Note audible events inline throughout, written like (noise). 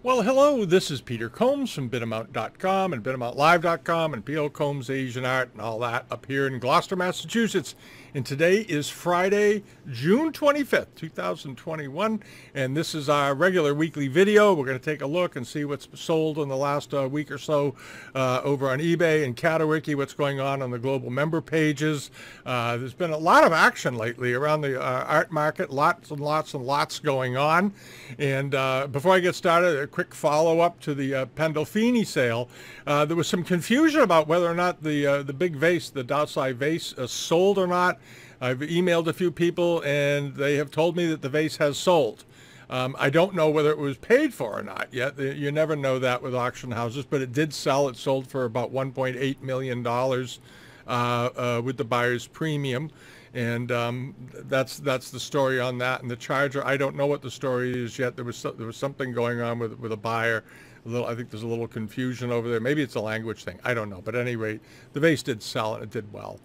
Well, hello, this is Peter Combs from Bidamount.com and BidamountLive.com and P.O. Combs Asian Art and all that up here in Gloucester, Massachusetts. And today is Friday, June 25th, 2021. And this is our regular weekly video. We're going to take a look and see what's sold in the last uh, week or so uh, over on eBay and Catawiki, what's going on on the global member pages. Uh, there's been a lot of action lately around the uh, art market, lots and lots and lots going on. And uh, before I get started, a quick follow-up to the uh, Pandolfini sale. there was some confusion about whether or not the, the big vase, the Doucai vase, sold or not. I've emailed a few people and they have told me that the vase has sold. Um, I don't know whether it was paid for or not yet. You never know that with auction houses, but it did sell. It sold for about $1.8 million uh, uh, with the buyer's premium. And um, that's that's the story on that. And the charger, I don't know what the story is yet. There was there was something going on with with a buyer. A little, I think there's a little confusion over there. Maybe it's a language thing. I don't know. But at any rate, the vase did sell and it did well.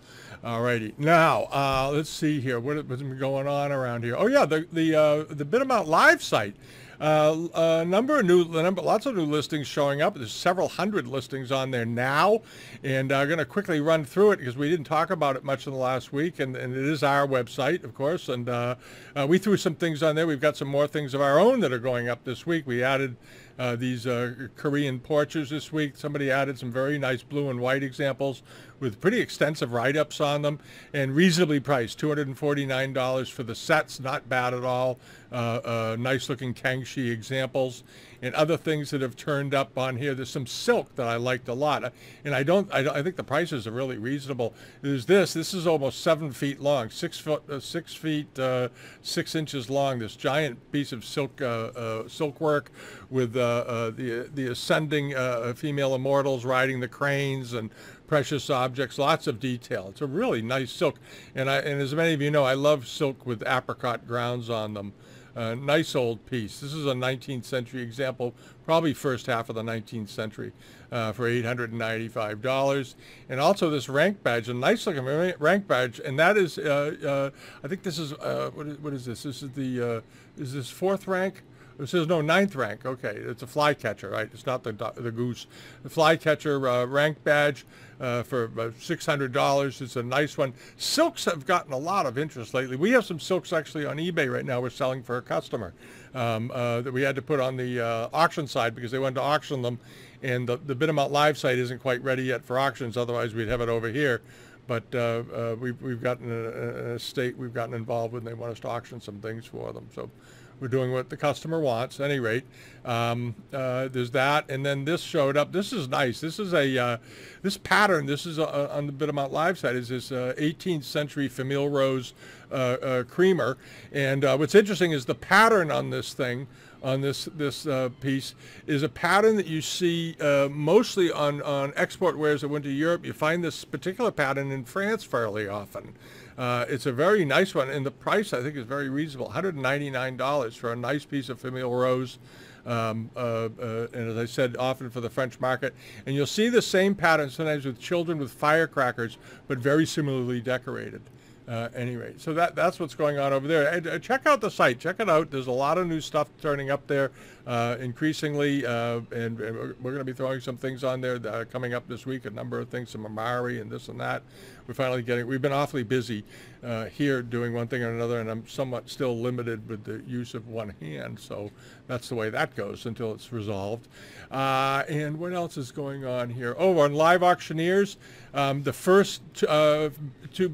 Alrighty. Now, uh, let's see here. What, what's been going on around here? Oh yeah, the the uh, the Bidamount Live site. Uh, a number of new, number, lots of new listings showing up. There's several hundred listings on there now, and I'm going to quickly run through it because we didn't talk about it much in the last week, and, and it is our website, of course, and uh, uh, we threw some things on there. We've got some more things of our own that are going up this week. We added uh, these uh, Korean portraits this week. Somebody added some very nice blue and white examples with pretty extensive write-ups on them and reasonably priced, $249 for the sets, not bad at all. Uh, uh, nice looking Kangxi examples and other things that have turned up on here. There's some silk that I liked a lot. And I don't, I, I think the prices are really reasonable. There's this, this is almost seven feet long, six foot, uh, six feet, uh, six inches long, this giant piece of silk, uh, uh, silk work with the, the ascending female immortals riding the cranes and precious objects, lots of detail. It's a really nice silk. And, I, and as many of you know, I love silk with apricot grounds on them. Uh, nice old piece. This is a 19th century example, probably first half of the 19th century uh, for $895. And also this rank badge, a nice looking rank badge. And that is, uh, uh I think this is, uh, what is, what is this? This is the, uh, is this fourth rank? It says no ninth rank. Okay, it's a flycatcher, right? It's not the the goose. The flycatcher uh, rank badge uh, for six hundred dollars. It's a nice one. Silks have gotten a lot of interest lately. We have some silks actually on eBay right now. We're selling for a customer um, uh, that we had to put on the uh, auction side because they wanted to auction them, and the the Bidamount Live site isn't quite ready yet for auctions. Otherwise, we'd have it over here but uh, uh, we've, we've gotten a, a, state we've gotten involved with and they want us to auction some things for them. So we're doing what the customer wants. At any rate, um, uh, there's that, and then this showed up. This is nice. This is a uh, this pattern. This is a, on the Bidamount Live side. Is this uh, 18th century Famille Rose uh, uh, creamer? And uh, what's interesting is the pattern on this thing on this this uh, piece is a pattern that you see uh, mostly on on export wares that went to Europe. You find this particular pattern in France fairly often. Uh, it's a very nice one, and the price I think is very reasonable, $199 for a nice piece of Famille Rose. Um, uh, uh, and as I said, often for the French market. And you'll see the same pattern sometimes with children with firecrackers, but very similarly decorated. Uh, any rate, so that that's what's going on over there. And, uh, check out the site. Check it out. There's a lot of new stuff turning up there, uh, increasingly, uh, and, and, we're going to be throwing some things on there uh, coming up this week. A number of things, some Imari and this and that. We're finally getting. We've been awfully busy uh, here doing one thing or another, and I'm somewhat still limited with the use of one hand. So that's the way that goes until it's resolved. and what else is going on here? Oh, on Live Auctioneers, um, the first two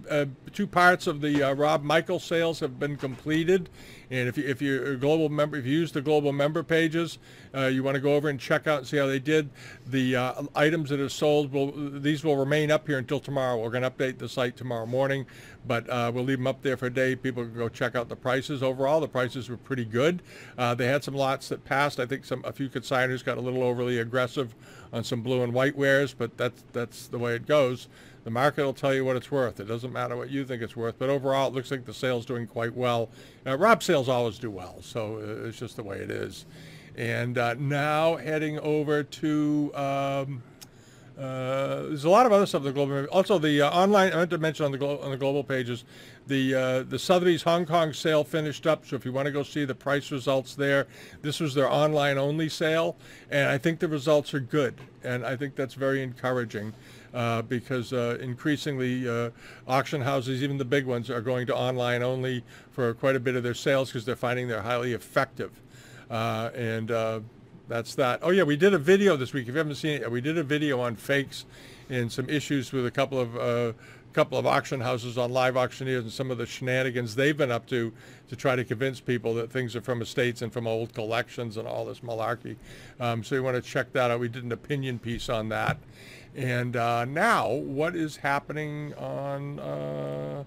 two parts of the uh, Rob Michiels sales have been completed. And if you if you're a global member, if you use the global member pages, uh, you want to go over and check out and see how they did. The uh, items that are sold will these will remain up here until tomorrow. We're going to update the site tomorrow morning, but uh, we'll leave them up there for a day. People can go check out the prices. Overall, the prices were pretty good. Uh, they had some lots that passed. I think some a few consigners got a little overly aggressive on some blue and white wares, but that's that's the way it goes. The market will tell you what it's worth. It doesn't matter what you think it's worth. But overall, it looks like the sale's doing quite well. Uh, Rob sales always do well, so uh, it's just the way it is. And uh, now heading over to um, uh, there's a lot of other stuff on the global. Also, the uh, online. I meant to mention on the glo- on the global pages, the uh, the Sotheby's Hong Kong sale finished up. So if you want to go see the price results there, this was their online only sale, and I think the results are good, and I think that's very encouraging. Uh, because uh, increasingly auction houses, even the big ones, are going to online only for quite a bit of their sales because they're finding they're highly effective. And that's that. Oh yeah, we did a video this week. If you haven't seen it, we did a video on fakes and some issues with a couple of uh, couple of auction houses on live auctioneers and some of the shenanigans they've been up to to try to convince people that things are from estates and from old collections and all this malarkey. Um, so you want to check that out. We did an opinion piece on that. And uh, now, what is happening on uh,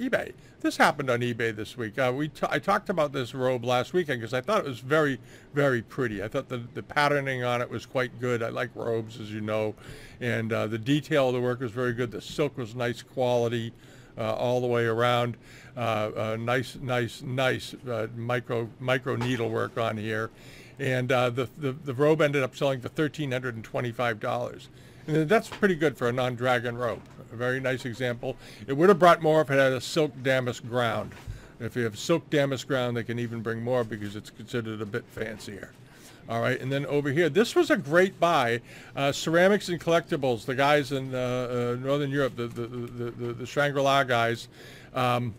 eBay? This happened on eBay this week. Uh, we t- I talked about this robe last weekend because I thought it was very, very pretty. I thought the, the patterning on it was quite good. I like robes, as you know, and uh, the detail of the work was very good. The silk was nice quality uh, all the way around. Uh, uh, nice, nice, nice uh, micro micro needlework on here, and the, the the robe ended up selling for thirteen hundred and twenty five dollars. And that's pretty good for a non-dragon robe. A very nice example. It would have brought more if it had a silk damask ground. If you have silk damask ground, they can even bring more because it's considered a bit fancier. All right, and then over here, this was a great buy. Uh, ceramics and collectibles, the guys in uh, uh, Northern Europe, the, the, the, the, the Shangri-La guys. Um,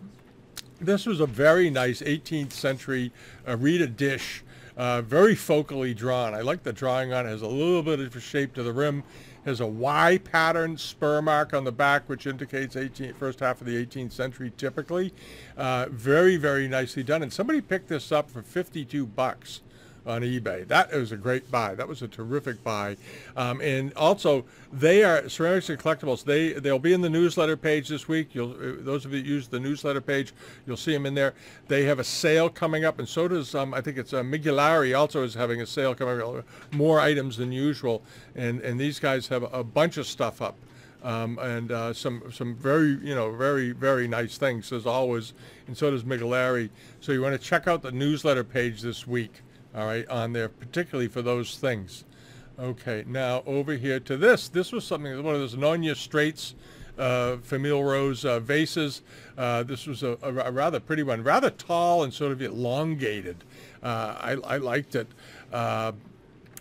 this was a very nice 18th century Rita dish, uh, very focally drawn. I like the drawing on it. it. has a little bit of a shape to the rim has a Y pattern spur mark on the back, which indicates 18, first half of the 18th century typically. Uh, very, very nicely done. And somebody picked this up for 52 bucks on eBay. That was a great buy. That was a terrific buy. Um, and also, they are ceramics and collectibles. They they'll be in the newsletter page this week. You'll uh, those of you use the newsletter page, you'll see them in there. They have a sale coming up, and so does um, I think it's uh, Migulari also is having a sale coming up, more items than usual. And and these guys have a bunch of stuff up. Um, and uh, some some very you know very very nice things as always, and so does Migulari. So you want to check out the newsletter page this week all right, on there, particularly for those things. Okay, now over here to this. This was something, one of those Nona Straits uh, Famille Rose uh, vases. Uh, this was a, a, a, rather pretty one, rather tall and sort of elongated. Uh, I, I, liked it uh,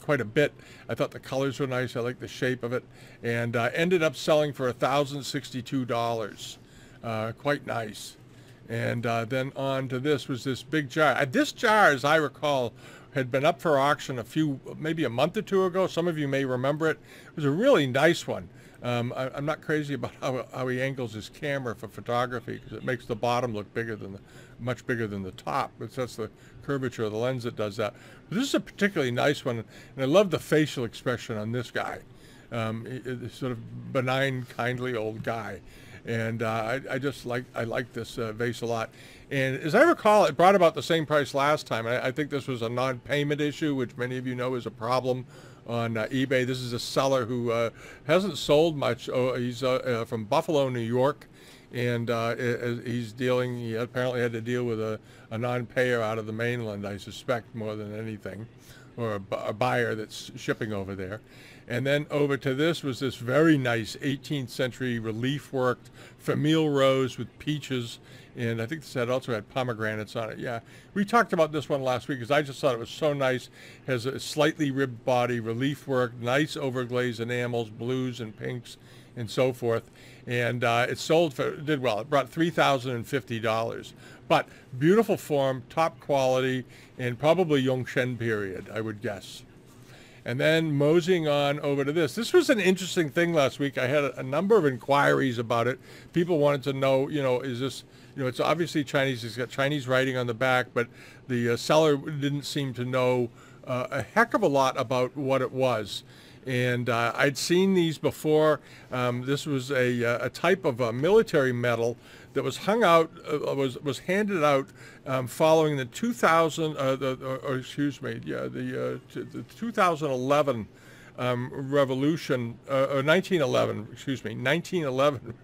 quite a bit. I thought the colors were nice. I liked the shape of it. And uh, ended up selling for $1,062. quite nice. And then on to this was this big jar. this jar, as I recall, had been up for auction a few, maybe a month or two ago. Some of you may remember it. It was a really nice one. Um, I, am not crazy about how, how he angles his camera for photography because it makes the bottom look bigger than the, much bigger than the top. It's that's the curvature of the lens that does that. But this is a particularly nice one, and I love the facial expression on this guy. Um, sort of benign, kindly old guy and uh, I, I, just like I like this uh, vase a lot. And as I recall, it brought about the same price last time. I, I think this was a non-payment issue, which many of you know is a problem on uh, eBay. This is a seller who uh, hasn't sold much. Oh, he's uh, uh, from Buffalo, New York, and he's dealing. He apparently had to deal with a, a non-payer out of the mainland, I suspect, more than anything, or a, a buyer that's shipping over there. And then over to this was this very nice 18th century relief worked famille rose with peaches. And I think this had also had pomegranates on it. Yeah, we talked about this one last week because I just thought it was so nice. Has a slightly ribbed body, relief work, nice overglazed enamels, blues and pinks, and so forth. And uh, it sold for did well. It brought three thousand and fifty dollars. But beautiful form, top quality, and probably Yongzheng period, I would guess. And then moseying on over to this. This was an interesting thing last week. I had a, number of inquiries about it. People wanted to know, you know, is this, you know, it's obviously Chinese. It's got Chinese writing on the back, but the uh, seller didn't seem to know uh, a heck of a lot about what it was. And uh, I'd seen these before. Um, this was a, uh, a type of a military medal that was hung out, uh, was was handed out um, following the 2000, uh, the, or, or, excuse me, yeah, the, uh, the 2011 um, revolution, uh, or 1911, excuse me, 1911.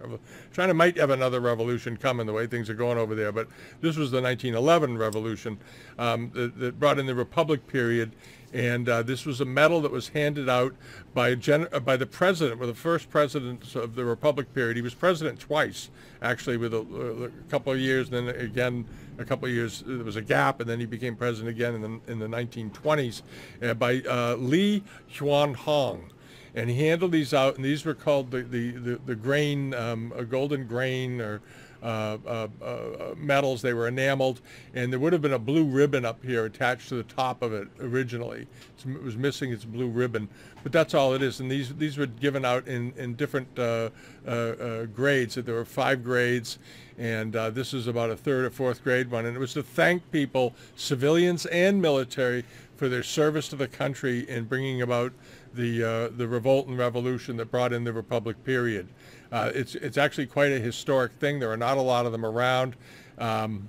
China (laughs) might have another revolution coming the way things are going over there, but this was the 1911 revolution um, that, that, brought in the Republic period, And uh, this was a medal that was handed out by, gen- uh, by the president, or the first president of the Republic period. He was president twice, actually, with a, a couple of years, then again a couple of years. There was a gap, and then he became president again in the, in the 1920s uh, by uh, Li Hong and he handled these out, and these were called the the the, the grain, um, a golden grain or uh, uh, uh, medals. They were enameled, and there would have been a blue ribbon up here attached to the top of it originally. It was missing its blue ribbon, but that's all it is. And these these were given out in in different uh, uh, uh, grades. There were five grades, and this is about a third or fourth grade one. And it was to thank people, civilians and military, for their service to the country in bringing about the the revolt and revolution that brought in the republic period. Uh, it's it's actually quite a historic thing. There are not a lot of them around. Um,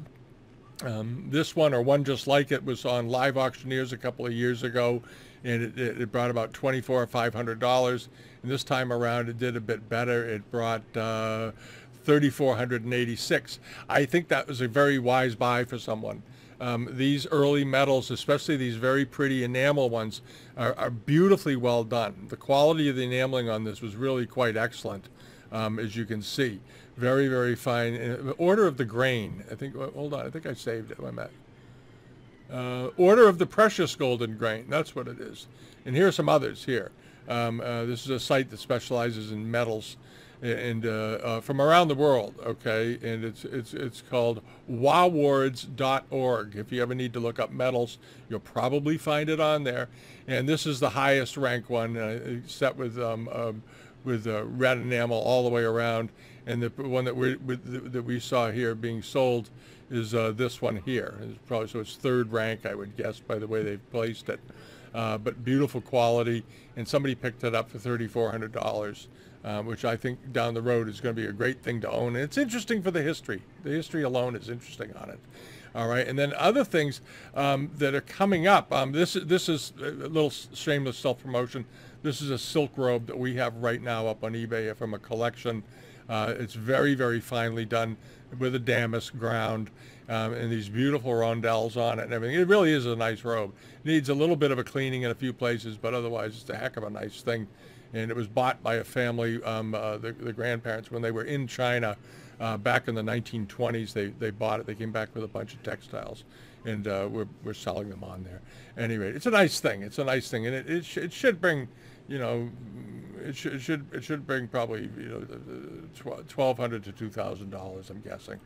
um, this one or one just like it was on Live Auctioneers a couple of years ago, and it, it, it brought about twenty-four or five hundred dollars. And this time around, it did a bit better. It brought uh, thirty-four hundred and eighty-six. I think that was a very wise buy for someone. Um, these early medals, especially these very pretty enamel ones, are, are, beautifully well done. The quality of the enameling on this was really quite excellent um, as you can see. Very, very fine. Order of the grain. I think, hold on, I think I saved it. I'm at. Uh, order of the precious golden grain. That's what it is. And here are some others here. Um, uh, this is a site that specializes in medals and uh, uh, from around the world, okay? And it's it's it's called wawards.org. If you ever need to look up medals, you'll probably find it on there. And this is the highest rank one, uh, set with um, um, with uh, red enamel all the way around. And the one that we that we saw here being sold is uh, this one here. It's probably so it's third rank, I would guess, by the way they've placed it. Uh, but beautiful quality, and somebody picked it up for thirty-four hundred dollars. Uh, which I think down the road is going to be a great thing to own. And it's interesting for the history. The history alone is interesting on it. All right, and then other things um, that are coming up. Um, this is this is a little shameless self promotion. This is a silk robe that we have right now up on eBay from a collection. Uh, it's very very finely done with a damask ground um, and these beautiful rondelles on it and everything. It really is a nice robe. Needs a little bit of a cleaning in a few places, but otherwise it's a heck of a nice thing. And it was bought by a family, um, uh, the, the grandparents, when they were in China uh, back in the 1920s, they, they bought it. They came back with a bunch of textiles, and uh, we're, we're selling them on there. Anyway, it's a nice thing. It's a nice thing, and it, it, sh- it should bring, you know, it, sh- it should it should bring probably you know twelve hundred to two thousand dollars. I'm guessing.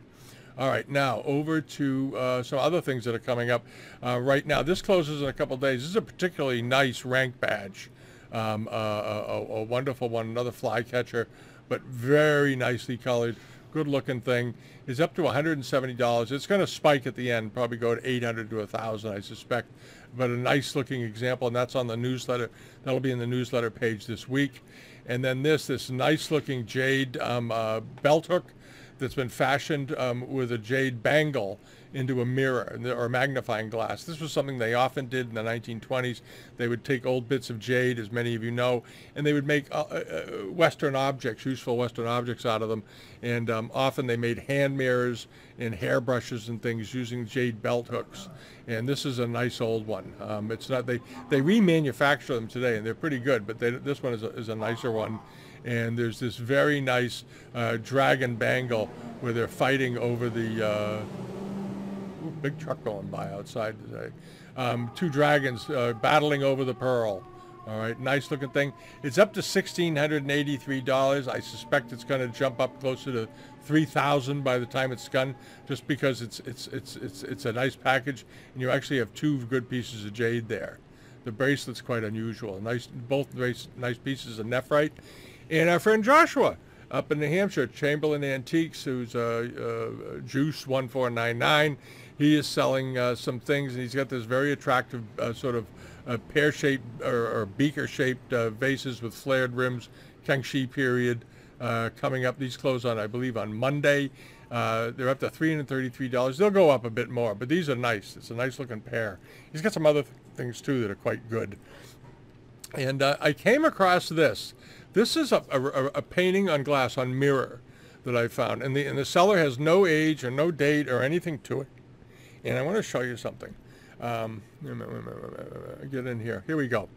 All right, now over to uh, some other things that are coming up uh, right now. This closes in a couple days. This is a particularly nice rank badge, um, a, a, wonderful one, another flycatcher, but very nicely colored good looking thing is up to $170. It's going to spike at the end, probably go to 800 to 1,000, I suspect. But a nice looking example, and that's on the newsletter. That'll be in the newsletter page this week. And then this, this nice looking jade um, uh, belt hook that's been fashioned um, with a jade bangle into a mirror or a magnifying glass. This was something they often did in the 1920s. They would take old bits of jade, as many of you know, and they would make uh, uh, uh, Western objects, useful Western objects out of them. And um, often they made hand mirrors and hairbrushes and things using jade belt hooks. And this is a nice old one. Um, it's not they they remanufacture them today, and they're pretty good. But they, this one is a, is a nicer one and there's this very nice uh, dragon bangle where they're fighting over the uh, big truck going by outside today. Um, two dragons uh, battling over the pearl. All right, nice looking thing. It's up to $1,683. I suspect it's going to jump up closer to 3000 by the time it's done, just because it's, it's, it's, it's, it's a nice package, and you actually have two good pieces of jade there. The bracelet's quite unusual. Nice, both nice nice pieces of nephrite. And our friend Joshua up in New Hampshire, Chamberlain Antiques, who's uh, uh, Juice 1499. He is selling uh, some things, and he's got this very attractive uh, sort of uh, pear-shaped or, or beaker-shaped uh, vases with flared rims, Kangxi period, coming up. These close on, I believe, on Monday. they're up to $333. They'll go up a bit more, but these are nice. It's a nice-looking pair. He's got some other th- things, too, that are quite good. And I came across this. This is a, a, a, painting on glass, on mirror, that I found. And the, and the seller has no age or no date or anything to it. And I want to show you something. Um, get in here. Here we go.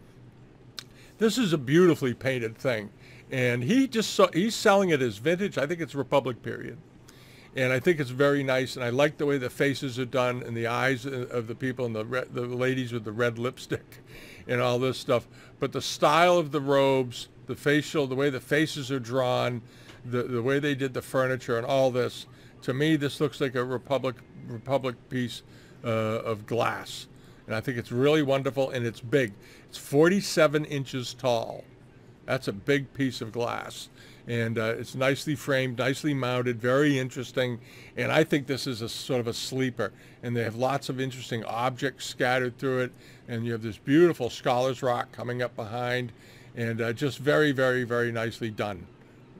This is a beautifully painted thing, and he just saw, he's selling it as vintage. I think it's Republic period, and I think it's very nice. And I like the way the faces are done and the eyes of the people and the the ladies with the red lipstick, (laughs) and all this stuff. But the style of the robes, the facial, the way the faces are drawn, the the way they did the furniture and all this. To me, this looks like a Republic Republic piece uh, of glass. And I think it's really wonderful and it's big. It's 47 inches tall. That's a big piece of glass. And uh, it's nicely framed, nicely mounted, very interesting. And I think this is a sort of a sleeper. And they have lots of interesting objects scattered through it. And you have this beautiful Scholar's Rock coming up behind. And uh, just very, very, very nicely done.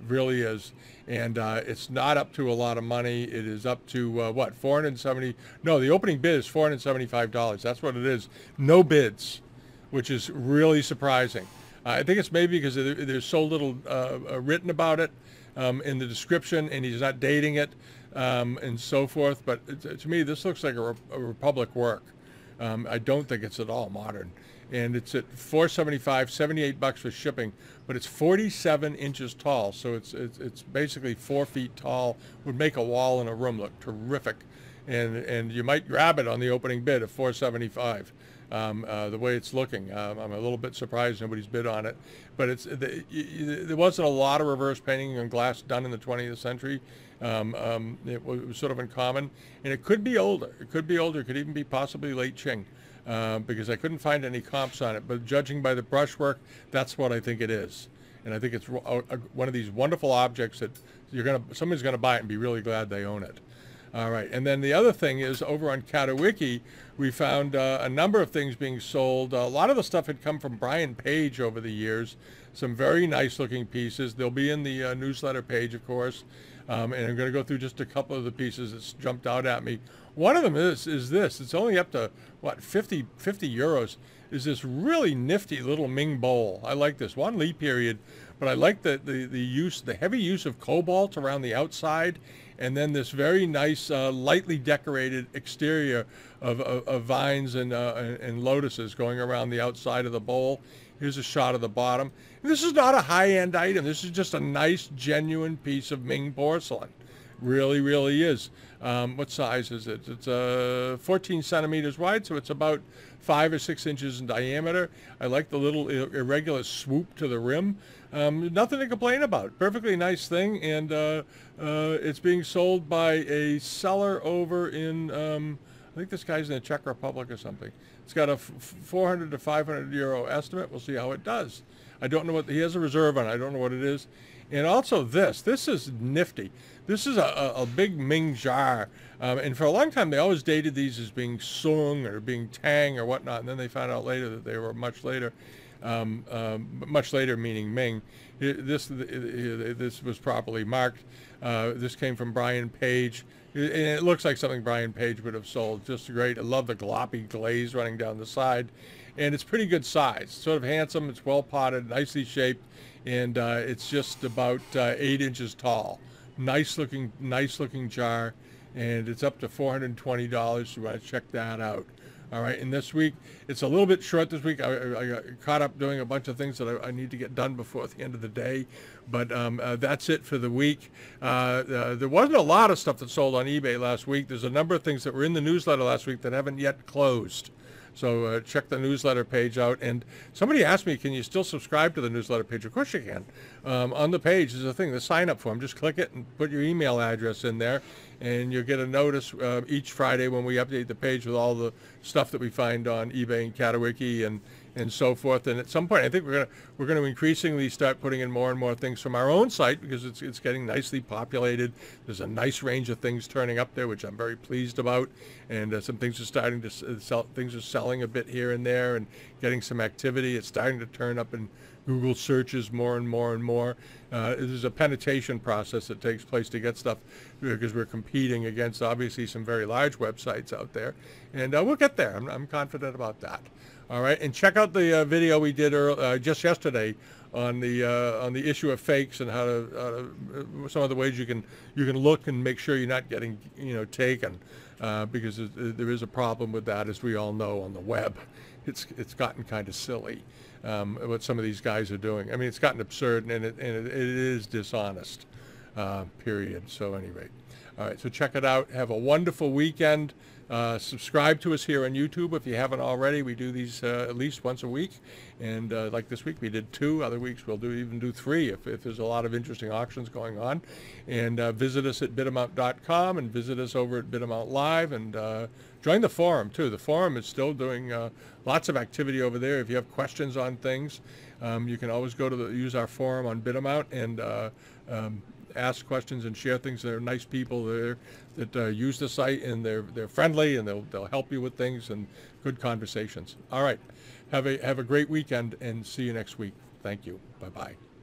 Really is and uh, it's not up to a lot of money. It is up to uh, what 470. No, the opening bid is 475 dollars. That's what it is. No bids, which is really surprising. Uh, I think it's maybe because there's so little uh, uh, written about it um, in the description, and he's not dating it um, and so forth. But to me, this looks like a, Re- a Republic work. Um, I don't think it's at all modern and it's at 475 78 bucks for shipping but it's 47 inches tall so it's, it's it's basically four feet tall would make a wall in a room look terrific. And and you might grab it on the opening bid of 475 um, uh, the way it's looking. Um, I'm a little bit surprised nobody's bid on it but it's the, there wasn't a lot of reverse painting on glass done in the 20th century. Um, um, it, it was sort of uncommon and it could be older. It could be older. It could even be possibly late Qing uh, because I couldn't find any comps on it. But judging by the brushwork, that's what I think it is. And I think it's one of these wonderful objects that you're gonna somebody's gonna buy it and be really glad they own it. All right, and then the other thing is over on Catawiki, we found uh, a number of things being sold. a lot of the stuff had come from Brian Page over the years. Some very nice looking pieces. They'll be in the uh, newsletter page, of course. Um, and I'm going to go through just a couple of the pieces that's jumped out at me. One of them is is this. It's only up to what 50 50 euros. Is this really nifty little Ming bowl? I like this Wanli period, but I like the, the the use the heavy use of cobalt around the outside, and then this very nice uh, lightly decorated exterior of, of, of vines and, uh, and lotuses going around the outside of the bowl. Here's a shot of the bottom. This is not a high-end item. This is just a nice, genuine piece of Ming porcelain. Really, really is. Um, what size is it? It's uh, 14 centimeters wide, so it's about five or six inches in diameter. I like the little irregular swoop to the rim. Um, nothing to complain about. Perfectly nice thing, and uh, uh, it's being sold by a seller over in, um, I think this guy's in the Czech Republic or something. It's got a 400 to 500 euro estimate. We'll see how it does. I don't know what, he has a reserve on. I don't know what it is. And also this, this is nifty. This is a, a, a big Ming jar. Um, and for a long time, they always dated these as being Sung or being Tang or whatnot. And then they found out later that they were much later, um, um, much later meaning Ming. This, this was properly marked. Uh, this came from Brian Page. It looks like something Brian Page would have sold. Just great. I love the gloppy glaze running down the side. And it's pretty good size. Sort of handsome. It's well potted, nicely shaped. And uh, it's just about uh, eight inches tall. Nice looking, nice looking jar. And it's up to $420. You want to check that out. All right, and this week, it's a little bit short this week. I, I got caught up doing a bunch of things that I, I, need to get done before the end of the day. But um, uh, that's it for the week. Uh, uh, there wasn't a lot of stuff that sold on eBay last week. There's a number of things that were in the newsletter last week that haven't yet closed. So uh, check the newsletter page out. And somebody asked me, can you still subscribe to the newsletter page? Of course you can. Um, on the page is a thing, the sign up form. Just click it and put your email address in there. And you'll get a notice uh, each Friday when we update the page with all the stuff that we find on eBay and Catawiki and and so forth. And at some point, I think we're going to we're going to increasingly start putting in more and more things from our own site because it's it's getting nicely populated. There's a nice range of things turning up there, which I'm very pleased about. And uh, some things are starting to uh, sell. Things are selling a bit here and there, and getting some activity. It's starting to turn up in Google searches more and more and more. Uh, there's a penetration process that takes place to get stuff because we're competing against obviously some very large websites out there, and uh, we'll get there. I'm, I'm confident about that. All right, and check out the uh, video we did uh, just yesterday on the uh, on the issue of fakes and how to, uh, some of the ways you can you can look and make sure you're not getting you know taken uh, because there is a problem with that as we all know on the web. It's it's gotten kind of silly um, what some of these guys are doing. I mean, it's gotten absurd and it and it, it is dishonest. Uh, period. So anyway, all right. So check it out. Have a wonderful weekend. Uh, subscribe to us here on YouTube if you haven't already. We do these uh, at least once a week, and uh, like this week we did two. Other weeks we'll do even do three if, if there's a lot of interesting auctions going on. And uh, visit us at bidamount.com and visit us over at Bidamount Live and uh, join the forum too. The forum is still doing uh, lots of activity over there. If you have questions on things, um, you can always go to the, use our forum on Bidamount and um, ask questions and share things. They're nice people there that uh, use the site and they're they're friendly and they'll they'll help you with things and good conversations. All right, have a have a great weekend and see you next week. Thank you. Bye bye.